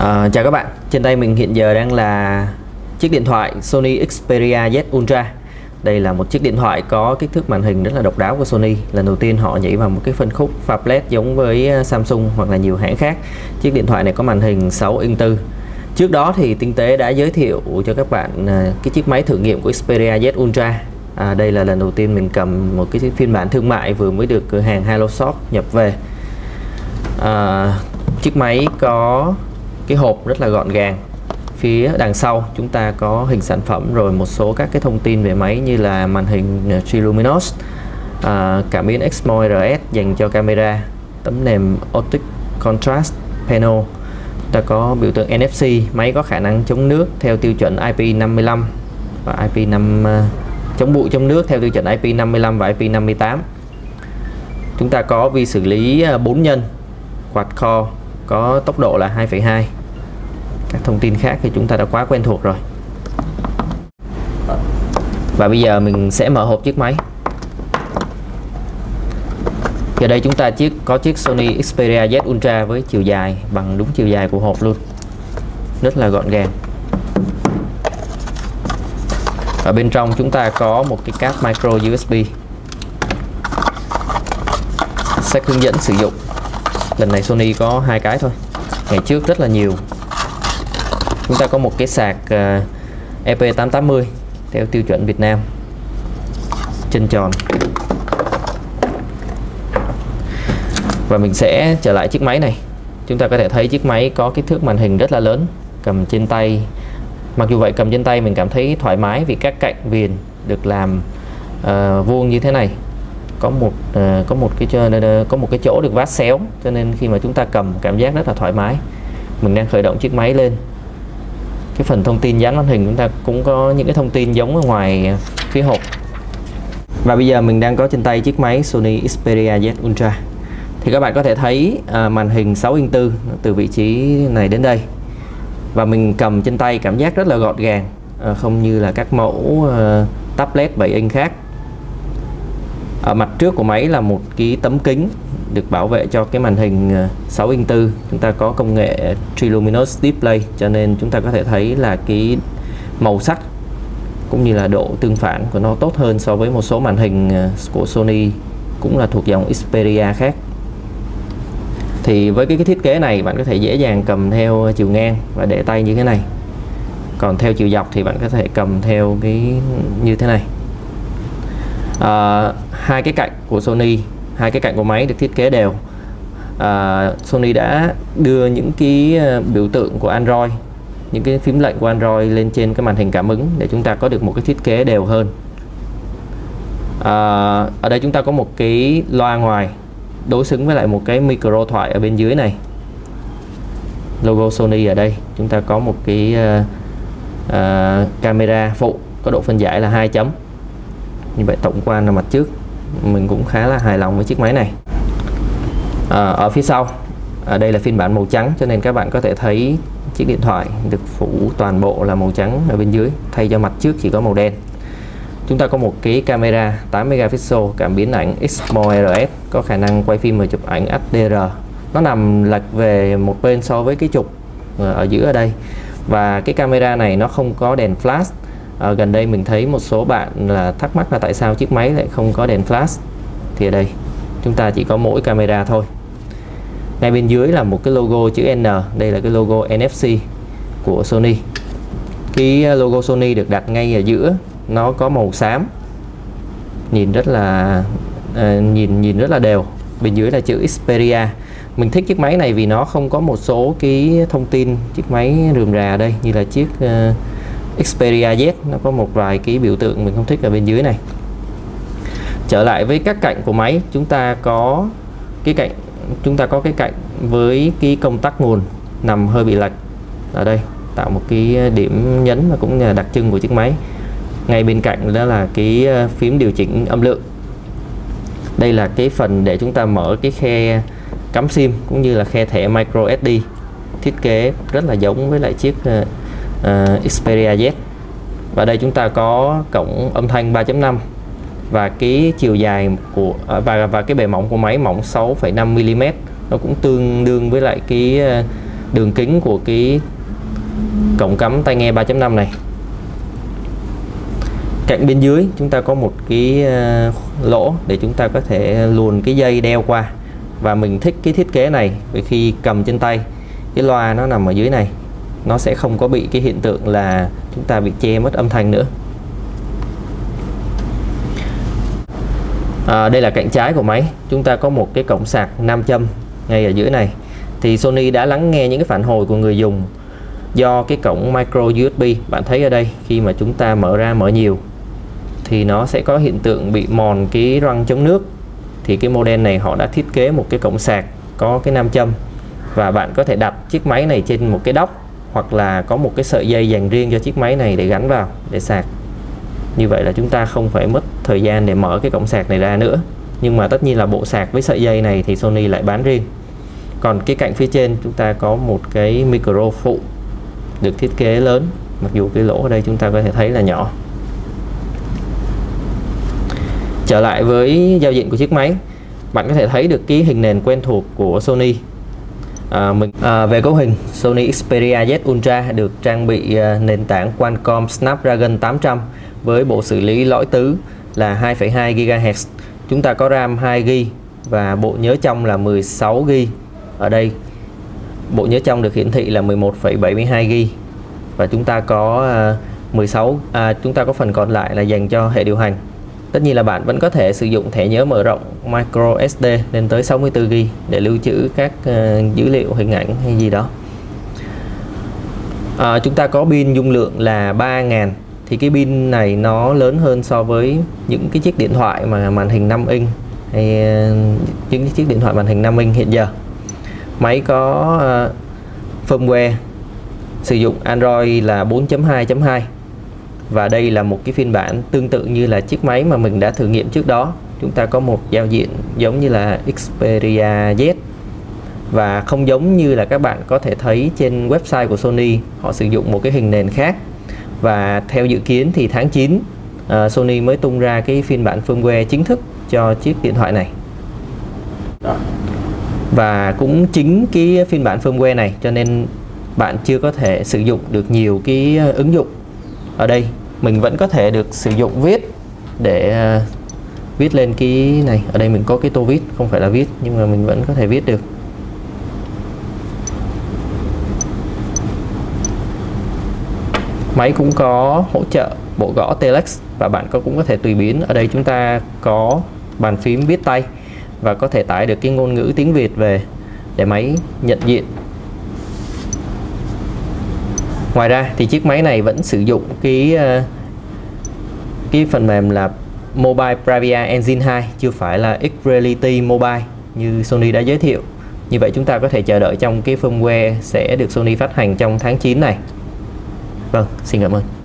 À, chào các bạn, trên tay mình hiện giờ đang là chiếc điện thoại Sony Xperia Z Ultra. Đây là một chiếc điện thoại có kích thước màn hình rất là độc đáo của Sony. Lần đầu tiên họ nhảy vào một cái phân khúc phablet giống với ờ, Samsung hoặc là nhiều hãng khác. Chiếc điện thoại này có màn hình 6 inch 4 Trước đó thì Tinh Tế đã giới thiệu cho các bạn ờ, cái chiếc máy thử nghiệm của Xperia Z Ultra. À, Đây là lần đầu tiên mình cầm một cái phiên bản thương mại vừa mới được cửa hàng Hello Shop nhập về. À, Chiếc máy có cái hộp rất là gọn gàng. Phía đằng sau chúng ta có hình sản phẩm rồi một số các cái thông tin về máy như là màn hình à, Triluminos à, cảm biến Exmo RS dành cho camera tấm nền Optic Contrast Panel. Ta có biểu tượng NFC máy có khả năng chống nước theo tiêu chuẩn IP55 và IP5 uh, à, chống bụi chống nước theo tiêu chuẩn IP55 và IP58 chúng ta có vi xử lý à, 4 nhân quad core có tốc độ là 2,2 các thông tin khác thì chúng ta đã quá quen thuộc rồi. Và bây giờ mình sẽ mở hộp chiếc máy. Thì ở đây chúng ta chiếc, có chiếc Sony Xperia Z Ultra với chiều dài bằng đúng chiều dài của hộp luôn. Rất là gọn gàng. Ở bên trong chúng ta có một cái cáp micro USB sách hướng dẫn sử dụng. Lần này Sony có hai cái thôi. Ngày trước rất là nhiều chúng ta có một cái sạc ờ, EP880 theo tiêu chuẩn Việt Nam. Chân tròn. Và mình sẽ trở lại chiếc máy này. Chúng ta có thể thấy chiếc máy có kích thước màn hình rất là lớn. Cầm trên tay. Mặc dù vậy cầm trên tay mình cảm thấy thoải mái vì các cạnh viền được làm uh, vuông như thế này. Có một uh, có một cái có một cái chỗ được vát xéo cho nên khi mà chúng ta cầm cảm giác rất là thoải mái. Mình đang khởi động chiếc máy lên cái phần thông tin dán màn hình chúng ta cũng có những cái thông tin giống ở ngoài phía hộp. Và bây giờ mình đang có trên tay chiếc máy Sony Xperia Z Ultra. Thì các bạn có thể thấy à, màn hình 6 inch 4 từ vị trí này đến đây. Và mình cầm trên tay cảm giác rất là gọn gàng à, không như là các mẫu à, tablet 7 inch khác ở mặt trước của máy là một cái tấm kính được bảo vệ cho cái màn hình ờ, 6 inch 4 chúng ta có công nghệ triluminous Display cho nên chúng ta có thể thấy là cái màu sắc cũng như là độ tương phản của nó tốt hơn so với một số màn hình ờ, của Sony cũng là thuộc dòng Xperia khác. Thì với cái, cái thiết kế này bạn có thể dễ dàng cầm theo chiều ngang và để tay như thế này. Còn theo chiều dọc thì bạn có thể cầm theo cái như thế này à, hai cái cạnh của Sony hai cái cạnh của máy được thiết kế đều. À, Sony đã đưa những cái ờ, biểu tượng của Android những cái phím lệnh của Android lên trên cái màn hình cảm ứng để chúng ta có được một cái thiết kế đều hơn. À, ở đây chúng ta có một cái loa ngoài đối xứng với lại một cái micro thoại ở bên dưới này. Logo Sony ở đây chúng ta có một cái uh, uh, camera phụ có độ phân giải là hai chấm như vậy tổng quan là mặt trước mình cũng khá là hài lòng với chiếc máy này. À, ở phía sau ở đây là phiên bản màu trắng cho nên các bạn có thể thấy chiếc điện thoại được phủ toàn bộ là màu trắng ở bên dưới thay cho mặt trước chỉ có màu đen. Chúng ta có một cái camera 8 megapixel cảm biến ảnh XMORE RS có khả năng quay phim và chụp ảnh HDR nó nằm lệch về một bên so với cái trục à, ở giữa ở đây. Và cái camera này nó không có đèn flash à, gần đây mình thấy một số bạn là thắc mắc là tại sao chiếc máy lại không có đèn flash. Thì ở đây chúng ta chỉ có mỗi camera thôi. Ngay bên dưới là một cái logo chữ N. Đây là cái logo NFC của Sony. Cái ờ, logo Sony được đặt ngay ở giữa nó có màu xám. Nhìn rất là à, nhìn nhìn rất là đều. Bên dưới là chữ Xperia. Mình thích chiếc máy này vì nó không có một số cái thông tin chiếc máy rườm rà đây như là chiếc uh, Xperia Z. Nó có một vài cái biểu tượng mình không thích ở bên dưới này. Trở lại với các cạnh của máy, chúng ta có cái cạnh, chúng ta có cái cạnh với cái công tắc nguồn nằm hơi bị lệch. Ở đây, tạo một cái ờ, điểm nhấn và cũng là đặc trưng của chiếc máy. Ngay bên cạnh đó là cái ờ, phím điều chỉnh âm lượng. Đây là cái phần để chúng ta mở cái khe cắm sim cũng như là khe thẻ micro SD thiết kế rất là giống với lại chiếc ờ, uh, Xperia Z. Và đây chúng ta có cổng âm thanh 3.5 và cái chiều dài của à, và và cái bề mỏng của máy mỏng 6,5 mm nó cũng tương đương với lại cái ờ, đường kính của cái cổng cắm tai nghe 3.5 này. Cạnh bên dưới chúng ta có một cái ờ, lỗ để chúng ta có thể luồn cái dây đeo qua. Và mình thích cái thiết kế này vì khi cầm trên tay cái loa nó nằm ở dưới này nó sẽ không có bị cái hiện tượng là chúng ta bị che mất âm thanh nữa. À, đây là cạnh trái của máy. Chúng ta có một cái cổng sạc 5 châm ngay ở dưới này. Thì Sony đã lắng nghe những cái phản hồi của người dùng do cái cổng micro USB bạn thấy ở đây khi mà chúng ta mở ra mở nhiều thì nó sẽ có hiện tượng bị mòn cái răng chống nước. Thì cái model này họ đã thiết kế một cái cổng sạc có cái nam châm. Và bạn có thể đặt chiếc máy này trên một cái đốc hoặc là có một cái sợi dây dành riêng cho chiếc máy này để gắn vào, để sạc. Như vậy là chúng ta không phải mất thời gian để mở cái cổng sạc này ra nữa. Nhưng mà tất nhiên là bộ sạc với sợi dây này thì Sony lại bán riêng. Còn cái cạnh phía trên chúng ta có một cái micro phụ được thiết kế lớn. Mặc dù cái lỗ ở đây chúng ta có thể thấy là nhỏ. Trở lại với giao diện của chiếc máy. Bạn có thể thấy được cái hình nền quen thuộc của Sony à, mình à, về cấu hình Sony Xperia Z Ultra được trang bị à, nền tảng Qualcomm Snapdragon 800 với bộ xử lý lõi tứ là 2,2 GHz chúng ta có RAM 2 GB và bộ nhớ trong là 16 GB ở đây bộ nhớ trong được hiển thị là 11,72 GB và chúng ta có à, 16 à, chúng ta có phần còn lại là dành cho hệ điều hành tất nhiên là bạn vẫn có thể sử dụng thẻ nhớ mở rộng micro SD lên tới 64 GB để lưu trữ các uh, dữ liệu hình ảnh hay gì đó. À, chúng ta có pin dung lượng là 3000 thì cái pin này nó lớn hơn so với những cái chiếc điện thoại mà màn hình 5 inch hay uh, những chiếc điện thoại màn hình 5 inch hiện giờ. Máy có uh, firmware sử dụng Android là 4.2.2 và đây là một cái phiên bản tương tự như là chiếc máy mà mình đã thử nghiệm trước đó. Chúng ta có một giao diện giống như là Xperia Z. Và không giống như là các bạn có thể thấy trên website của Sony. Họ sử dụng một cái hình nền khác. Và theo dự kiến thì tháng 9 uh, ờ, Sony mới tung ra cái phiên bản firmware chính thức cho chiếc điện thoại này. Và cũng chính cái phiên bản firmware này cho nên bạn chưa có thể sử dụng được nhiều cái ờ, ứng dụng ở đây mình vẫn có thể được sử dụng viết để uh, viết lên cái này. Ở đây mình có cái tô viết không phải là viết nhưng mà mình vẫn có thể viết được. Máy cũng có hỗ trợ bộ gõ telex và bạn có cũng có thể tùy biến. Ở đây chúng ta có bàn phím viết tay và có thể tải được cái ngôn ngữ tiếng Việt về để máy nhận diện ngoài ra thì chiếc máy này vẫn sử dụng cái ờ, cái phần mềm là Mobile Bravia Engine 2 chưa phải là X-Reality Mobile như Sony đã giới thiệu. Như vậy chúng ta có thể chờ đợi trong cái firmware sẽ được Sony phát hành trong tháng 9 này. Vâng, xin cảm ơn.